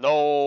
No